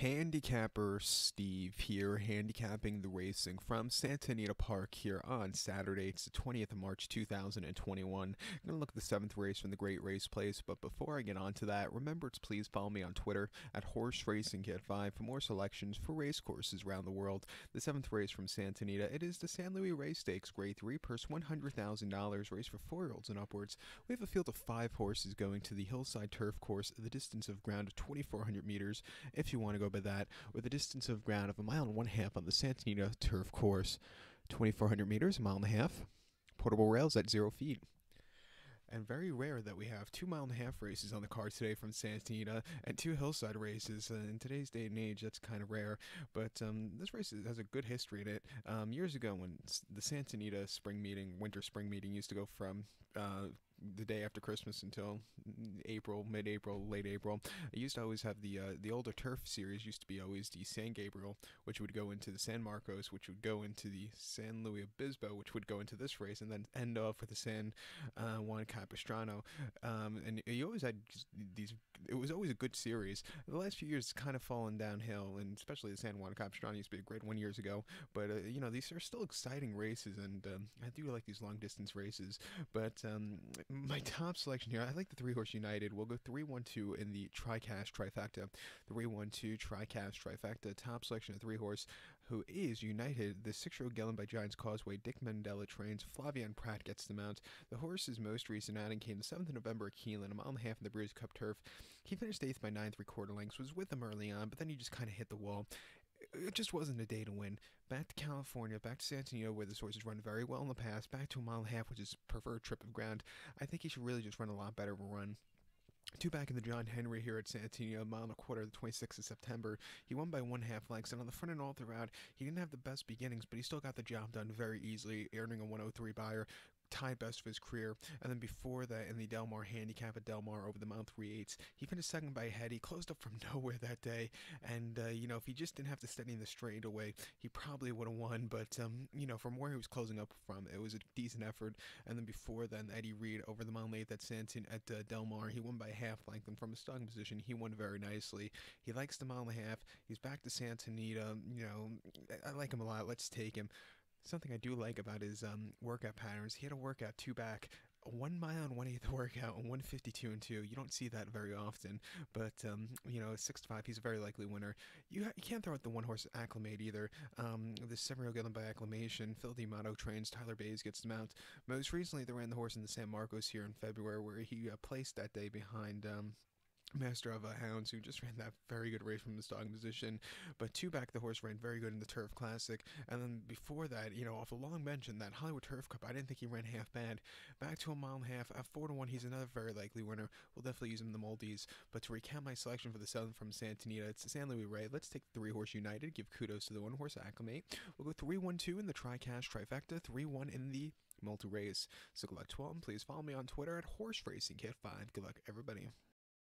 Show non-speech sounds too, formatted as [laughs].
Handicapper Steve here, handicapping the racing from Santa Anita Park here on Saturday. It's the 20th of March 2021. I'm going to look at the seventh race from the Great Race Place, but before I get on to that, remember to please follow me on Twitter at Horse Racing Kid 5 for more selections for race courses around the world. The seventh race from Santa Anita, it is the San Luis Rey Stakes Grade 3 purse $100,000 race for four year olds and upwards. We have a field of five horses going to the Hillside Turf Course, the distance of ground of 2,400 meters. If you want to go by that, with a distance of ground of a mile and one half on the Santa Anita turf course, 2,400 meters, a mile and a half, portable rails at zero feet. And very rare that we have two mile and a half races on the card today from Santa Anita and two hillside races. Uh, in today's day and age, that's kind of rare. But um, this race has a good history in it. Um, years ago, when the Santa Anita spring meeting, winter spring meeting, used to go from uh, the day after Christmas until April, mid-April, late April. I used to always have the uh, the older turf series used to be always the San Gabriel, which would go into the San Marcos, which would go into the San Luis Obispo, which would go into this race, and then end off with the San uh, Juan Capistrano. Um, and you always had these. It was always a good series. The last few years, it's kind of fallen downhill, and especially the San Juan Capistrano used to be a great one years ago. But uh, you know, these are still exciting races, and um, I do like these long distance races. But um, my [laughs] top selection here, I like the three horse United. We'll go three one two in the TriCash trifecta. Three one two TriCash trifecta. Top selection of three horse, who is United. The six year old Gelding by Giants Causeway. Dick Mandella trains. Flavien Prat gets the mount. The horse's most recent outing came the seventh of November at Keeneland, a mile and a half in the Breeders' Cup turf. He finished eighth by nine three quarter lengths. Was with them early on, but then he just kind of hit the wall it just wasn't a day to win. Back to California, back to Santa Anita, where the horse has run very well in the past, back to a mile and a half, which is preferred trip of ground. I think he should really just run a lot better of a run. Two back in the John Henry here at Santa Anita, a mile and a quarter, the 26th of September. He won by one half lengths, and on the front and all throughout, he didn't have the best beginnings, but he still got the job done very easily, earning a 103 Beyer tied best of his career. And then before that, in the Del Mar handicap at Del Mar over the Mount 3 eights, he finished second by a head. He closed up from [laughs] nowhere that day. And, uh, know, if he just didn't have to steady in the straight away, he probably would have won. But, um, you know, from where he was closing up from, it was a decent effort. And then before then, Eddie Read over the Mount 8 at, Santin, at uh, Del Mar, he won by half length. And from a starting position, he won very nicely. He likes the mile and a half. He's back to Santa Anita. You know, I like him a lot. Let's take him. Something I do like about his um, workout patterns, he had a workout two back, one mile and one eighth [laughs] workout and 152 and two. You don't see that very often, but um, you know, six to five, he's a very likely winner. You, you can't throw out the one horse acclimate either. Um, the seven year by acclamation. Phil D'Amato trains. Tyler Baze gets the mount. Most recently, they ran the horse in the San Marcos here in February, where he uh, placed that day behind. Um, Master of uh, Hounds, who just [laughs] ran that very good race from the starting position. But two back, the horse ran very good in the Turf Classic. And then before that, you know, off a long bench in that Hollywood Turf Cup, I didn't think he ran half bad. Back to a mile and a half. At 4 to 1, he's another very likely winner. We'll definitely use him in the multis. But to recount my selection for the seven from Santa Anita, it's San Luis Rey. Let's take three horse United, give kudos to the one horse Acclimate. We'll go 3 1 2 in the Tri Cash Trifecta, 3 1 in the multi race. So good luck to all, please follow me on Twitter at Horse Racing Kid 5. Good luck, everybody.